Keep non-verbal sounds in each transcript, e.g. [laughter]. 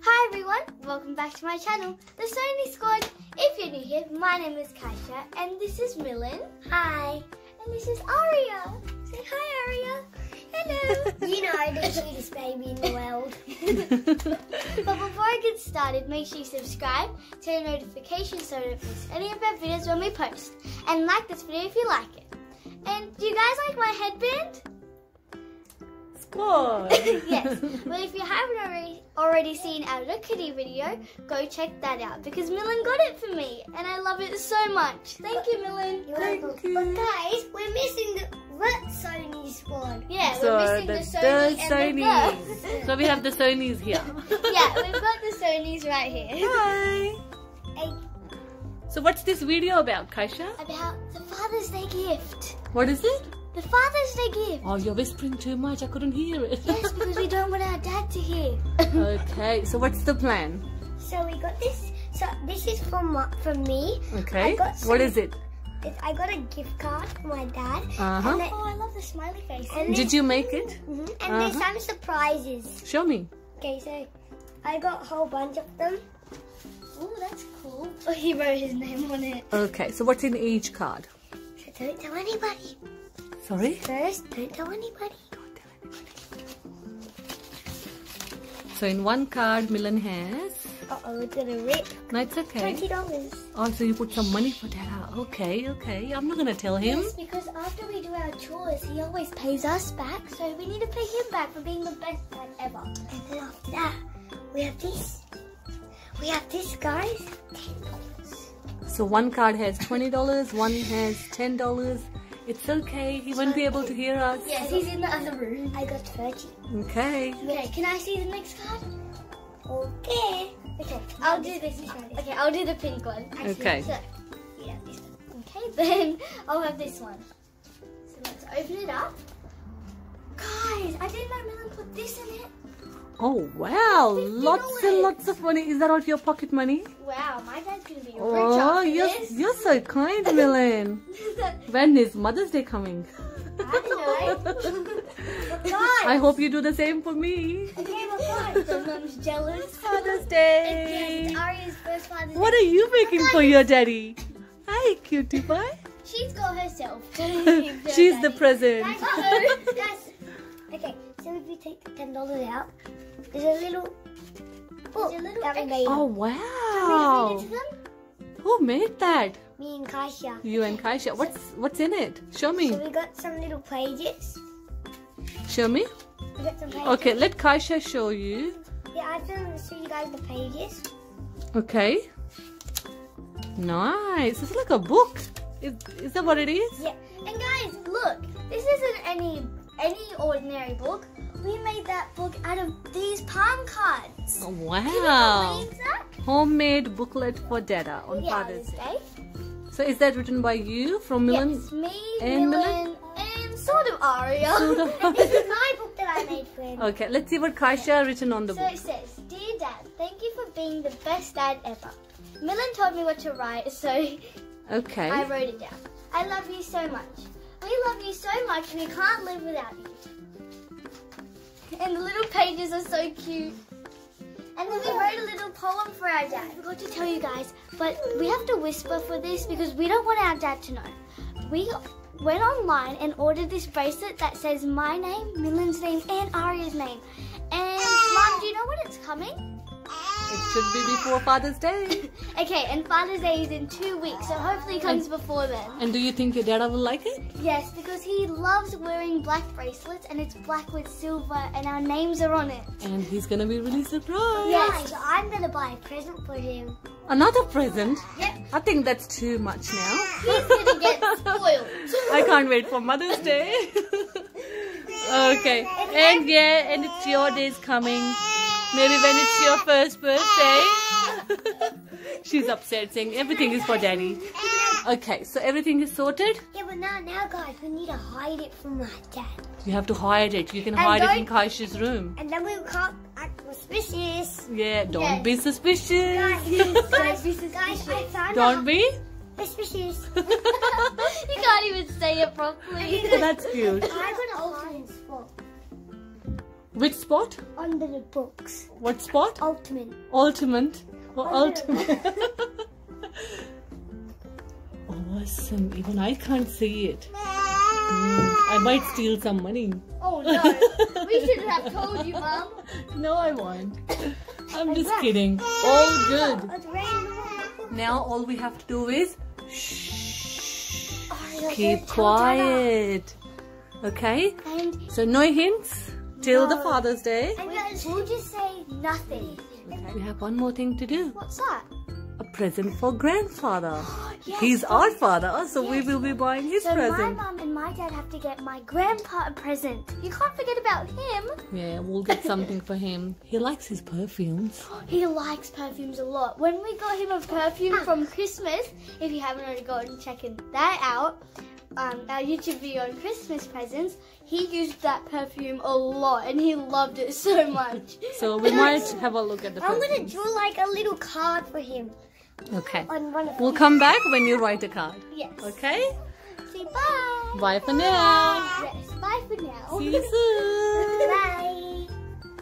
Hi everyone, welcome back to my channel, The Soni Squad. If you're new here, my name is Kaisha and this is Millen. Hi. And this is Aria. Say hi Aria. Hello. [laughs] You know the [laughs] cutest baby in the world. [laughs] but before I get started, make sure you subscribe, turn on notifications so you don't miss any of our videos when we post. And like this video if you like it. And do you guys like my headband? Squad. [laughs] yes. Well, if you haven't already already seen our Lookity video, go check that out because Millen got it for me and I love it so much. Thank you, Millen. You're Thank welcome. you. But guys, we're missing the what Soni squad? Yeah, So we're missing the, the, Soni the and the Sonis. [laughs] so we have the Sonis here. [laughs] Yeah, we've got the Sonis right here. Hi. Hey, So what's this video about, Kaisha? About the Father's Day gift. What is it? The Father's Day gift. Oh, you're whispering too much. I couldn't hear it. Yes, because we don't want our dad to hear. [laughs] okay. So what's the plan? so we got this. So this is from my- from me. Okay. Some- is it? I got a gift card for my dad. Uh huh. Oh, I love the smiley face. and, Did you make it? Mhm, and there's Uh-huh. some surprises. Show me. Okay, so I got a whole bunch of them. Oh, that's cool. Oh, [laughs] he wrote his name on it. Okay. So what's in each card? So don't tell anybody. Sorry. First, don't tell anybody. So in one card, Milan has. Uh oh, it's gonna rip. No, it's okay. Twenty dollars. Oh, so you put some money for that. Okay, okay. I'm not gonna tell him. Yes, because after we do our chores, he always pays us back. So we need to pay him back for being the best dad ever. And then after that, we have this. We have this, guys. Ten dollars. So one card has twenty dollars, one has ten dollars. It's okay. He won't be able to hear us. Yes, he's in the other room. I got thirty. Okay. Okay, can I see the next card? Okay. Okay, I'll do this. Okay, I'll do the pink one. Actually, Okay. So, yeah, this one. Okay, [laughs] then I'll have this one. So let's open it up. Guys, I didn't know Millen put this in it. Oh wow! Lots and lots of money. Is that all your pocket money? Wow, my dad's gonna be rich Oh, you're this. you're so kind, [laughs] Milan. [laughs] When is Mother's Day coming? I don't know. [laughs] I hope you do the same for me. Okay, but. So mum's jealous. Father's It's Day. Aria's first Father's What Day. are you making for your daddy? Hi, cutie pie. She's got herself. She's the present. Okay, so if we take the ten dollars out, there's a little book There's a little that we made. Oh wow! Who made that? Me and Kaisha. You and Kaisha. What's what's in it? Show me. So we got some little pages. Show me. We got some pages. Okay, let Kaisha show you. Yeah, I can show you guys the pages. Okay. Nice. It's like a book. Is, is that what it is? Yeah. And guys, look, this isn't any any ordinary book. We made that book out of these palm cards. Oh, wow. Homemade booklet for Dada on Yeah, Father's Day. So is that written by you from Milan? Yes, me, and Milan, and sort of Aria. Sort of. [laughs] This is my book that I made for him. Okay, let's see what Kaisha written on the So book. it says, Dear Dad, thank you for being the best dad ever. Milan told me what to write, so [laughs] Okay. I wrote it down. I love you so much. We love you so much, and we can't live without you. And the little pages are so cute. And then we wrote a little poem for our dad. I forgot to tell you guys, but we have to whisper for this because we don't want our dad to know. We went online and ordered this bracelet that says my name, Milan's name, and Aria's name. And Mom, do you know when it's coming? It should be before Father's Day. [laughs] Okay, and Father's Day is in two weeks, so hopefully it comes before then. And do you think your dad will like it? Yes, because he loves wearing black bracelets and it's black with silver and our names are on it. And he's gonna be really surprised. Yes, so I'm gonna buy a present for him. Another present? Yep. I think that's too much now. He's gonna get spoiled. [laughs] I can't wait for Mother's Day. [laughs] okay. And yeah, and it's your days coming. Maybe when it's your first birthday. [laughs] She's upset saying everything is for daddy. Okay, so everything is sorted. Yeah, but now, now, guys, we need to hide it from my dad. You have to hide it. You can And hide it in Kaisha's room. And then we can't act suspicious. Yeah, don't Yes. be suspicious. Guys, [laughs] guys, guys, I found Don't be. Suspicious. [laughs] you can't even say it properly. That's cute. I got a hiding spot. Which spot? Under the books. What spot? Ultimate. Ultimate. Or Ultimate. ultimate. awesome. Even I can't see it. Mm, I might steal some money. Oh no, we [laughs] should have told you, Mom. No, I won't. I'm just kidding. All good. Now all we have to do is Oh, keep quiet. Okay? So no hints till the Father's Day. and guys, we'll just say nothing. We have one more thing to do. What's that? A present for grandfather. [gasps] Yes. He's our father, so we will be buying his So my present. mum and my dad have to get my grandpa a present. You can't forget about him. Yeah, we'll get something for him. He likes his perfumes. [gasps] He likes perfumes a lot. When we got him a perfume ah. from Christmas, if you haven't already gotten checking that out, um, our YouTube video on Christmas presents, he used that perfume a lot and he loved it so much. [laughs] So we might [laughs] have a look at the I'm gonna draw like a little card for him Okay. on one of We'll come back when you write a card. Yes. Okay? Say bye. Bye for now. Yes, bye for now. See you [laughs] soon. Bye.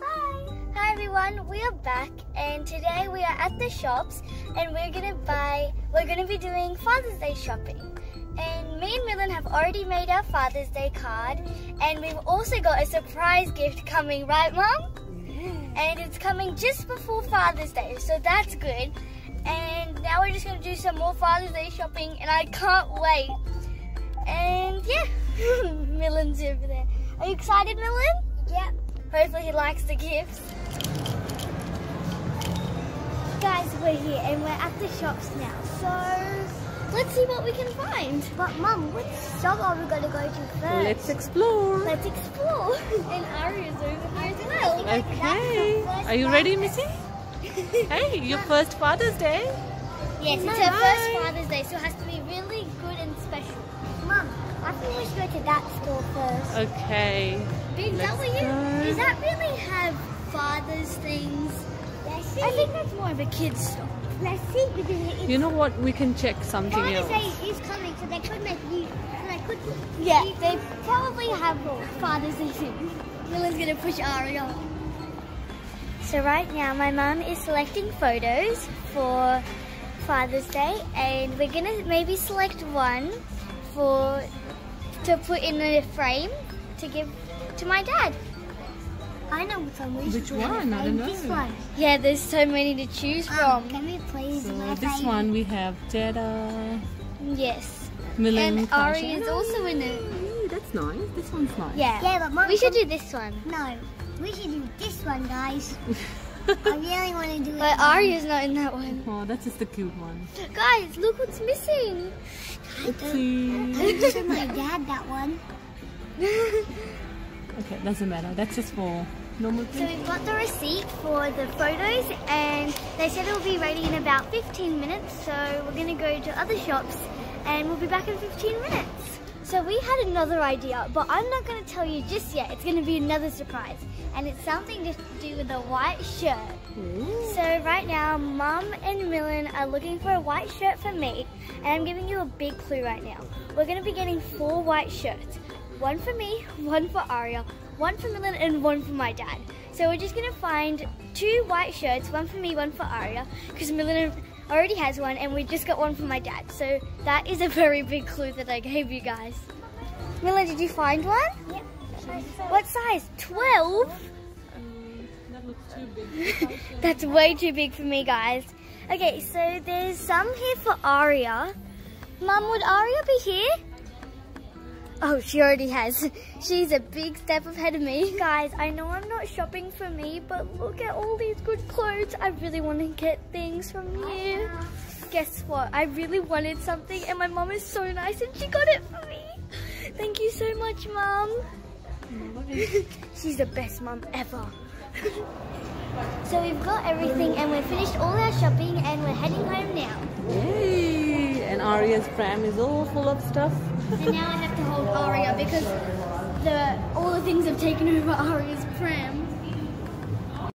Bye. Hi everyone, we are back and today we are at the shops and we're gonna buy, we're gonna be doing Father's Day shopping. And me and Millen have already made our Father's Day card and we've also got a surprise gift coming, right Mum? And it's coming just before Father's Day, so that's good. And now we're just gonna do some more Father's Day shopping and I can't wait. And yeah, [laughs] Millen's over there. Are you excited, Millen? Yep. Hopefully he likes the gifts. Guys, we're here and we're at the shops now. So let's see what we can find. But mum, which shop are we gonna go to first? Let's explore. Let's explore. [laughs] and Aria's over here as well. Okay. Are you ready, Missy? Hey, your [laughs] first Father's Day. Yes, it's her first Father's Day, so it has to be really good and special. Mum, I think we should go to that store first. Okay. Is that Let's what you? Does that really have Father's things? Let's. I think that's more of a kid's store. Let's see because it is You know what? We can check something Father's else. Day is coming, so they could make new. So they could. Yeah, they probably have Father's Day things. Millen's gonna push Aria. So right now my mum is selecting photos for Father's Day and we're gonna maybe select one for to put in a frame to give to my dad. I know which one we Which should put in one? I don't know. This one. Yeah, there's so many to choose Um, from. can we please? So this baby? one we have Jada, Yes. Milan, And Kaisha. Ari is also in it. Ooh, That's nice. This one's nice. Yeah. Yeah, but mum. We should do this one. No, we should do this one, guys. [laughs] I really want to do it. But Aria's not in that one. Oh, that's just the cute one. Guys, look what's missing. Oopsie. I show my dad that one. [laughs] Okay, doesn't matter. That's just for normal people. So we've got the receipt for the photos and they said it'll be ready in about 15 minutes. So we're going to go to other shops and we'll be back in 15 minutes. So we had another idea, but I'm not going to tell you just yet. It's going to be another surprise. And it's something to do with a white shirt. Ooh. So right now, Mum and Millen are looking for a white shirt for me, and I'm giving you a big clue right now. We're going to be getting four white shirts. One for me, one for Aria, one for Millen, and one for my dad. So we're just going to find two white shirts, one for me, one for Aria, because Millen already has one, and we just got one for my dad. So that is a very big clue that I gave you guys. Millen, did you find one? Yep. What size? 12? Um, that looks too big. That's way too big for me, guys. Okay, so there's some here for Aria. Mum, would Aria be here? Oh, she already has. She's a big step ahead of me. Guys, I know I'm not shopping for me, but look at all these good clothes. I really want to get things from you. Guess what? I really wanted something and my mum is so nice and she got it for me. Thank you so much, Mum. [laughs] She's the best mum ever. [laughs] so we've got everything and we've finished all our shopping and we're heading home now. Yay! And Aria's pram is all full of stuff. Aria because the all the things have taken over Aria's pram.